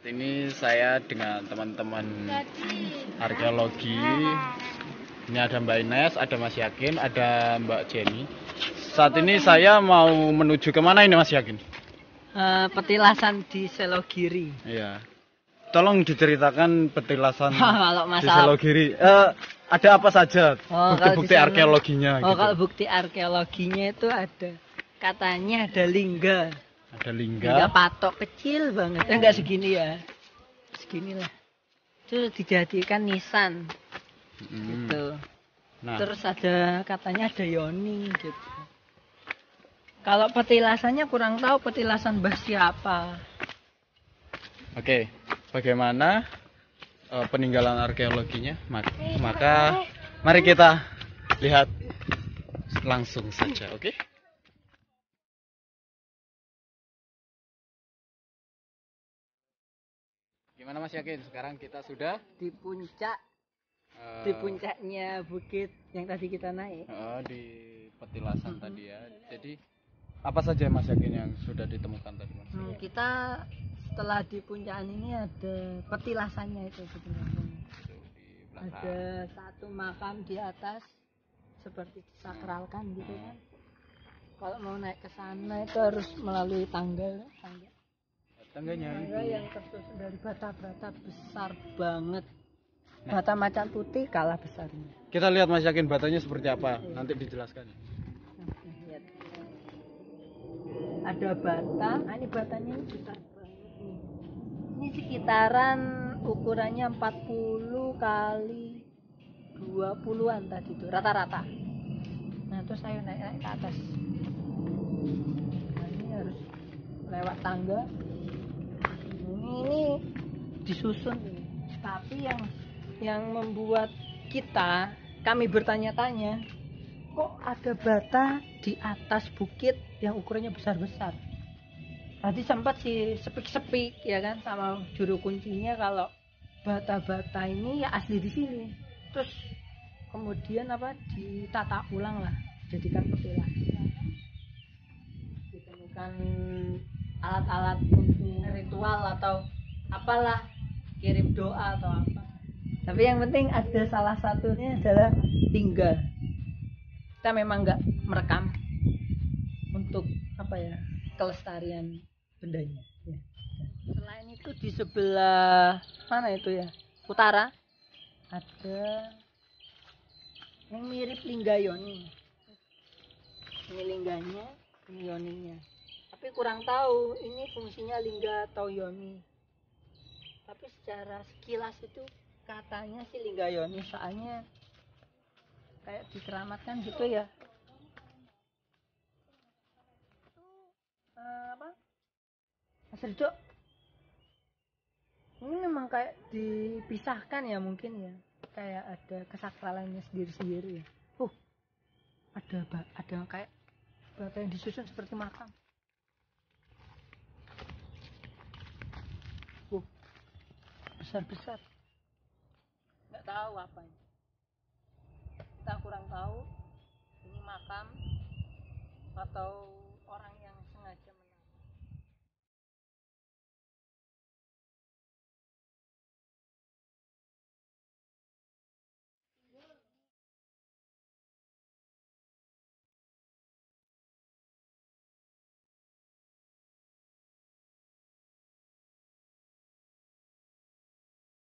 Saat ini saya dengan teman-teman arkeologi. Ini ada Mbak Ines, ada Mas Yakin, ada Mbak Jenny. Saat ini saya mau menuju ke mana ini Mas Yakin? Eh, petilasan di Selogiri. Iya. Tolong diceritakan petilasan Kalau di Selogiri. Eh, ada apa saja Oh, bukti-bukti sana- arkeologinya Oh, gitu? kalau bukti arkeologinya itu ada katanya ada lingga. Ada Lingga lingga. patok kecil banget. Eh, enggak segini ya. Segini lah. Itu dijadikan nisan Hmm. gitu. Nah, Terus ada katanya ada yoni gitu. Kalau petilasannya kurang tahu petilasan bah siapa. Oke, bagaimana eh, peninggalan arkeologinya? Mak- Maka mari kita lihat langsung saja, oke? Gimana Mas Yakin? Sekarang kita sudah Di puncak, eh, di puncaknya bukit yang tadi kita naik. eh, di petilasan tadi ya. Jadi apa saja Mas Yakin yang sudah ditemukan tadi Mas? Hmm, kita setelah di puncakan ini ada petilasannya itu petilasannya. Itu di belakang. Ada satu makam di atas seperti disakralkan gitu kan. Kalau mau naik ke sana itu harus melalui tangga, tangga. Tangganya Tangga itu. yang tersusun dari bata-bata besar banget. Bata macan putih kalah besarnya. Kita lihat Mas Yakin batanya seperti apa. Nanti dijelaskan. Ada bata, nah ini batanya ini besar banget nih. Ini sekitaran ukurannya 40 kali 20-an tadi tuh, rata-rata. Nah, terus saya naik-naik ke atas. Nah, ini harus lewat tangga. Ini, disusun. Tapi yang yang membuat kita kami bertanya-tanya kok ada bata di atas bukit yang ukurannya besar-besar. Tadi sempat sih sepik-sepik ya kan sama juru kuncinya kalau bata-bata ini ya asli di sini. Terus kemudian apa ditata ulang lah, jadikan petilasan. Ditemukan alat-alat untuk ritual atau apalah kirim doa atau apa. Tapi yang penting ada salah satunya adalah tinggal. Kita memang nggak merekam untuk apa ya kelestarian bendanya. Ya. selain itu di sebelah mana itu ya? Utara? Ada yang mirip lingga yoni. Ini lingganya ini yoninya tapi kurang tahu ini fungsinya lingga atau yoni tapi secara sekilas itu katanya sih lingga yoni soalnya kayak dikeramatkan gitu ya. Eh, apa? Mas ini memang kayak dipisahkan ya mungkin ya. Kayak ada kesakralannya sendiri-sendiri ya. Uh ada ada kayak bata yang disusun seperti makam uh besar-besar. Nggak tahu apa ini. Kita kurang tahu. Ini makam atau